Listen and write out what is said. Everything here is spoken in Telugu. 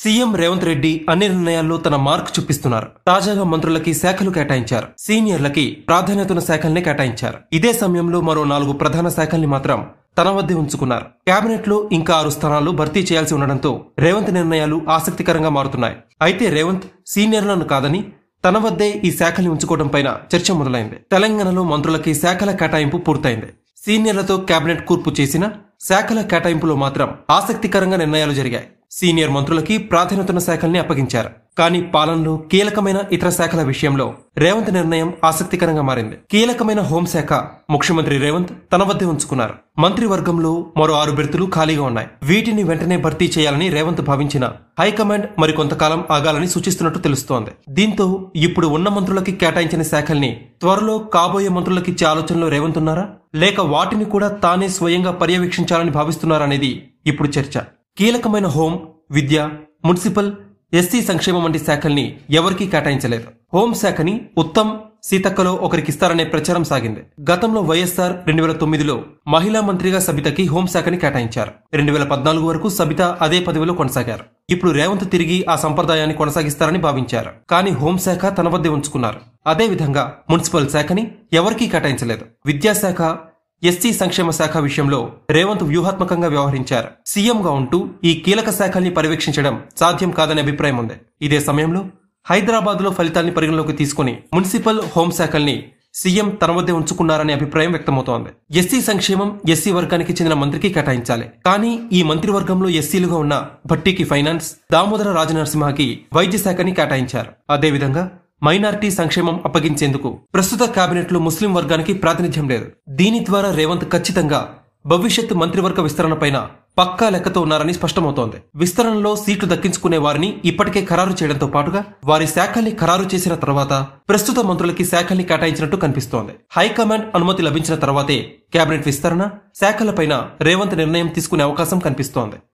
సీఎం రేవంత్ రెడ్డి అన్ని నిర్ణయాల్లో తన మార్క్ చూపిస్తున్నారు. తాజాగా మంత్రులకి శాఖలు కేటాయించారు. సీనియర్లకి ప్రాధాన్యతను శాఖల్ని కేటాయించారు. ఇదే సమయంలో మరో నాలుగు ప్రధాన శాఖల్ని మాత్రం తన వద్దే ఉంచుకున్నారు. కేబినెట్లో ఇంకా ఆరు స్థానాలు భర్తీ చేయాల్సి ఉండడంతో రేవంత్ నిర్ణయాలు ఆసక్తికరంగా మారుతున్నాయి. అయితే రేవంత్ సీనియర్లను కాదని తన వద్దే ఈ శాఖల్ని ఉంచుకోవడం పైన చర్చ మొదలైంది. తెలంగాణలో మంత్రులకి శాఖల కేటాయింపు పూర్తయింది. సీనియర్లతో కేబినెట్ కూర్పు చేసిన శాఖల కేటాయింపులో మాత్రం ఆసక్తికరంగా నిర్ణయాలు జరిగాయి. సీనియర్ మంత్రులకి ప్రాధాన్యతన్న శాఖల్ని అప్పగించారు. కానీ పాలనలో కీలకమైన ఇతర శాఖల విషయంలో రేవంత్ నిర్ణయం ఆసక్తికరంగా మారింది. కీలకమైన హోంశాఖ ముఖ్యమంత్రి రేవంత్ తన వద్దే ఉంచుకున్నారు. మంత్రివర్గంలో మరో ఆరు బెర్తులు ఖాళీగా ఉన్నాయి. వీటిని వెంటనే భర్తీ చేయాలని రేవంత్ భావించిన హైకమాండ్ మరి కొంతకాలం ఆగాలని సూచిస్తున్నట్టు తెలుస్తోంది. దీంతో ఇప్పుడు ఉన్న మంత్రులకి కేటాయించిన శాఖల్ని త్వరలో కాబోయే మంత్రులకిచ్చే ఆలోచనలో రేవంత్ ఉన్నారా? లేక వాటిని కూడా తానే స్వయంగా పర్యవేక్షించాలని భావిస్తున్నారనేది ఇప్పుడు చర్చ. కీలకమైన హోం విద్య మున్సిపల్ ఎస్సీ సంక్షేమం వంటి శాఖల్ని ఎవరికీ కేటాయించలేదు. హోం శాఖని ఉత్తమ్ సీతక్కలో ఒకరికిస్తారనే ప్రచారం సాగింది. గతంలో వైఎస్ఆర్ రెండు వేల తొమ్మిదిలో మహిళా మంత్రిగా సబితకి హోంశాఖని కేటాయించారు. రెండు వేల పద్నాలుగు వరకు సబిత అదే పదవిలో కొనసాగారు. ఇప్పుడు రేవంత్ తిరిగి ఆ సంప్రదాయాన్ని కొనసాగిస్తారని భావించారు. కానీ హోంశాఖ తన వద్దే ఉంచుకున్నారు. అదేవిధంగా మున్సిపల్ శాఖని ఎవరికీ కేటాయించలేదు. విద్యాశాఖ ఎస్సీ సంక్షేమ శాఖ విషయంలో రేవంత్ వ్యూహాత్మకంగా వ్యవహరించారు. సీఎంగా ఉంటూ ఈ కీలక శాఖల్ని పర్యవేక్షించడం సాధ్యం కాదనే అభిప్రాయం ఉంది. ఇదే సమయంలో హైదరాబాద్లో ఫలితాన్ని పరిగణలోకి తీసుకుని మున్సిపల్ హోంశాఖల్ని సీఎం తన వద్దే ఉంచుకున్నారనే అభిప్రాయం వ్యక్తమవుతోంది. ఎస్సీ సంక్షేమం ఎస్సీ వర్గానికి చెందిన మంత్రికి కేటాయించాలి. కానీ ఈ మంత్రివర్గంలో ఎస్సీలుగా ఉన్న భట్టికి ఫైనాన్స్ దామోదర రాజనరసింహకి వైద్య శాఖని కేటాయించారు. అదేవిధంగా మైనారిటీ సంక్షేమం అప్పగించేందుకు ప్రస్తుత కేబినెట్లో ముస్లిం వర్గానికి ప్రాతినిధ్యం లేదు. దీని ద్వారా రేవంత్ ఖచ్చితంగా భవిష్యత్ మంత్రివర్గ విస్తరణపైన పక్కా లెక్కతో ఉన్నారని స్పష్టమవుతోంది. విస్తరణలో సీట్లు దక్కించుకునే వారిని ఇప్పటికే ఖరారు చేయడంతో పాటుగా వారి శాఖల్ని ఖరారు చేసిన తర్వాత ప్రస్తుత మంత్రులకి శాఖల్ని కేటాయించినట్టు కనిపిస్తోంది. హైకమాండ్ అనుమతి లభించిన తర్వాతే కేబినెట్ విస్తరణ శాఖలపైన రేవంత్ నిర్ణయం తీసుకునే అవకాశం కనిపిస్తోంది.